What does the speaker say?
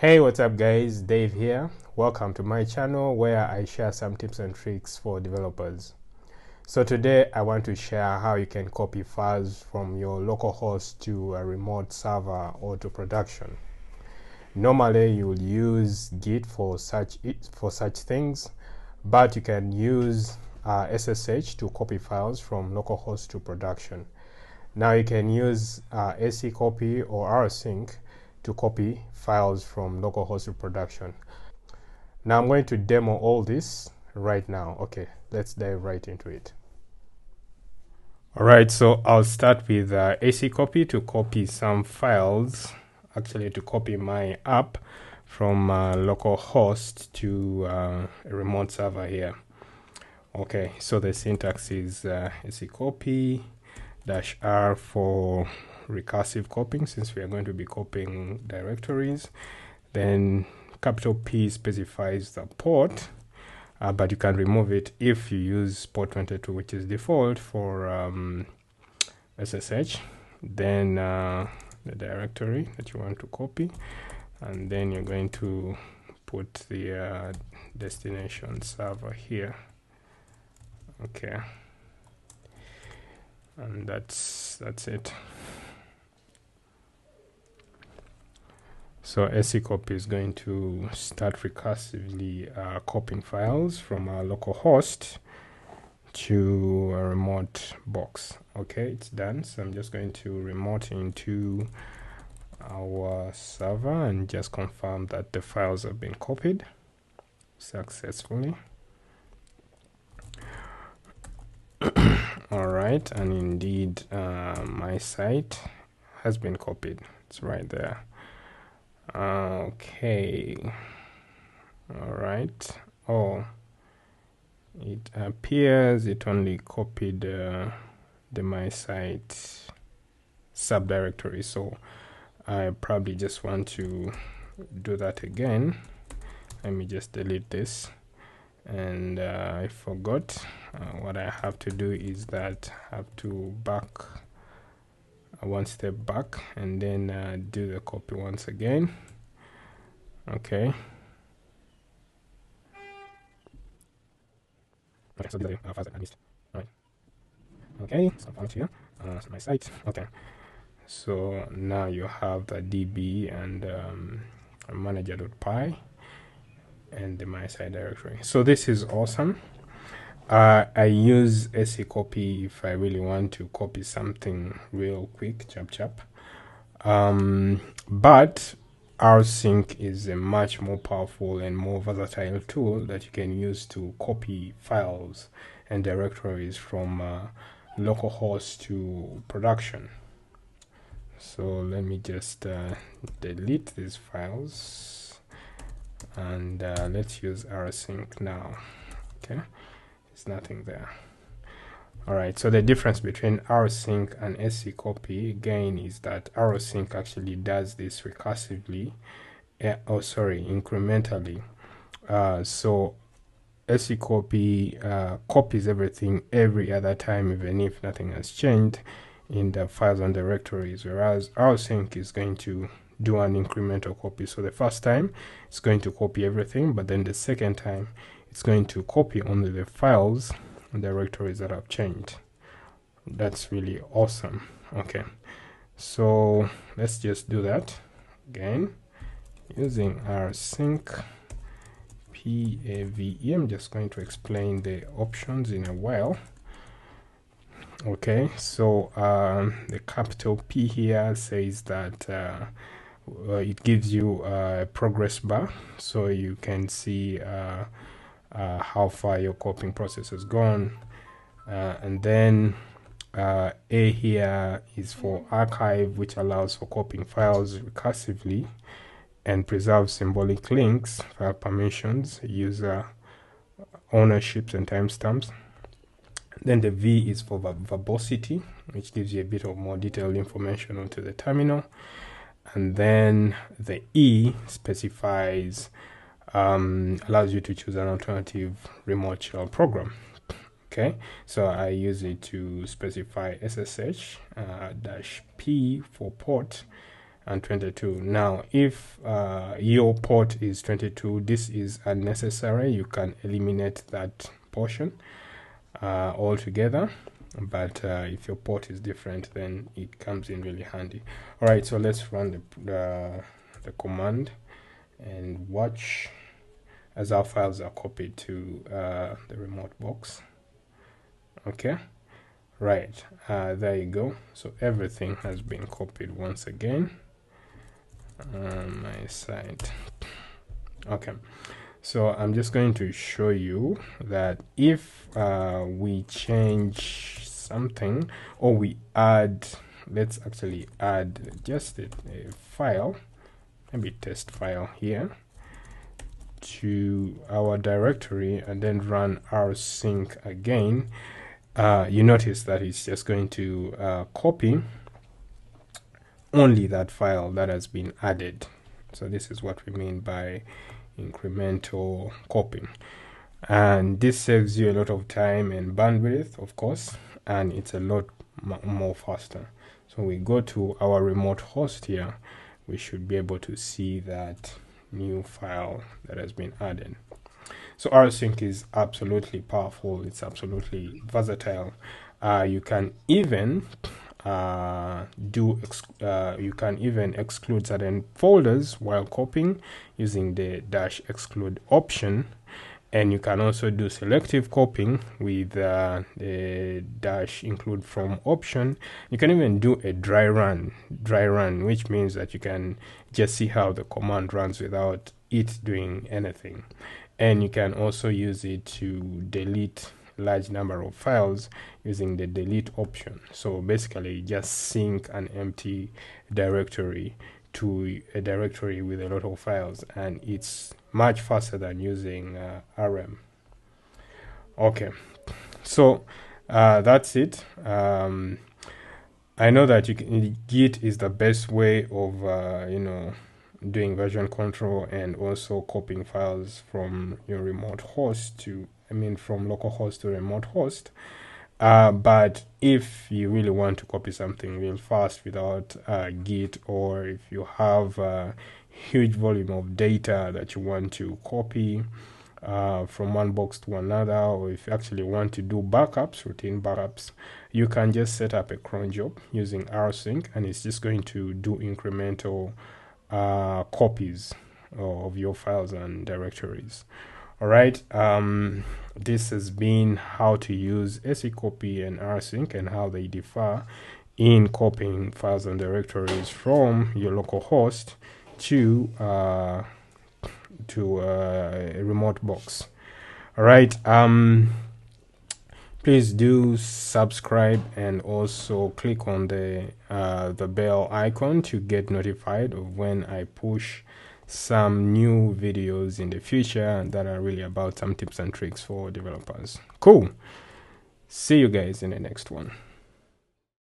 Hey, what's up guys? Dave here. Welcome to my channel where I share some tips and tricks for developers. So today I want to share how you can copy files from your local host to a remote server or to production. Normally you will use Git for such for such things, but you can use uh, SSH to copy files from localhost to production. Now you can use uh, or rsync to copy files from localhost reproduction. Now I'm going to demo all this right now. Okay, let's dive right into it. Alright, so I'll start with uh, AC copy to copy some files, actually to copy my app from uh, localhost to uh, a remote server here. Okay, so the syntax is uh, AC copy dash R for recursive copying since we are going to be copying directories. Then capital P specifies the port, uh, but you can remove it if you use port 22, which is default for um, SSH. Then uh, the directory that you want to copy, and then you're going to put the uh, destination server here. Okay, and that's that's it. So SCP is going to start recursively uh, copying files from our local host to a remote box. Okay, it's done. So I'm just going to remote into our server and just confirm that the files have been copied successfully. All right, and indeed, uh, my site has been copied. It's right there. Okay. All right. Oh, it appears it only copied uh, the my site subdirectory. So I probably just want to do that again. Let me just delete this. And uh, I forgot uh, what I have to do is that I have to back one step back and then uh, do the copy once again. Okay. Okay so right okay I'm here uh, my site. Okay. So now you have the db and um, manager.py and the my site directory. So this is awesome uh, I use AC copy if I really want to copy something real quick, chap chap. Um, but rsync is a much more powerful and more versatile tool that you can use to copy files and directories from uh, localhost to production. So let me just uh, delete these files and uh, let's use rsync now. Okay nothing there. All right so the difference between rsync and AC copy again is that rsync actually does this recursively uh, oh sorry incrementally. Uh, so AC copy uh, copies everything every other time even if nothing has changed in the files and directories whereas rsync is going to do an incremental copy. So the first time it's going to copy everything but then the second time it's going to copy only the files and directories that I've changed. That's really awesome. Okay. So let's just do that again. Using rsync pave i'm just going to explain the options in a while. Okay so um, the capital p here says that uh, uh, it gives you a progress bar. So you can see uh, uh, how far your copying process has gone. Uh, and then uh, A here is for archive, which allows for copying files recursively and preserves symbolic links, file permissions, user ownerships, and timestamps. Then the V is for verbosity, which gives you a bit of more detailed information onto the terminal. And then the E specifies um, allows you to choose an alternative remote shell program. Okay, so I use it to specify SSH uh, dash P for port and 22 now if uh, your port is 22 this is unnecessary. You can eliminate that portion uh, altogether. But uh, if your port is different then it comes in really handy. All right so let's run the, the, the command and watch as our files are copied to uh, the remote box. Okay? Right. Uh, there you go. So everything has been copied once again my site. Okay. So I'm just going to show you that if uh, we change something or we add let's actually add just a, a file. Maybe test file here to our directory and then run rsync again uh, you notice that it's just going to uh, copy only that file that has been added. So this is what we mean by incremental copying and this saves you a lot of time and bandwidth of course and it's a lot more faster. So we go to our remote host here. We should be able to see that new file that has been added. So rsync is absolutely powerful. It's absolutely versatile. Uh, you can even uh, do uh, you can even exclude certain folders while copying using the dash exclude option and you can also do selective copying with uh, the dash include from option you can even do a dry run dry run which means that you can just see how the command runs without it doing anything and you can also use it to delete large number of files using the delete option. So basically just sync an empty directory to a directory with a lot of files and it's much faster than using uh, RM. Okay, so uh, that's it. Um, I know that can, Git is the best way of uh, you know doing version control and also copying files from your remote host to I mean from local host to remote host. Uh, but if you really want to copy something real fast without uh, Git, or if you have a huge volume of data that you want to copy uh, from one box to another, or if you actually want to do backups, routine backups, you can just set up a cron job using rsync, and it's just going to do incremental uh, copies of your files and directories all right um, this has been how to use SECopy and rsync and how they differ in copying files and directories from your local host to uh, to uh, a remote box. All right um, please do subscribe and also click on the uh, the bell icon to get notified of when I push some new videos in the future that are really about some tips and tricks for developers. Cool. See you guys in the next one.